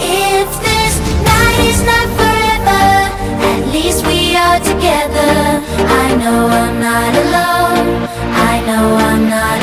If this night is not forever At least we are together. I know I'm not alone. I know I'm not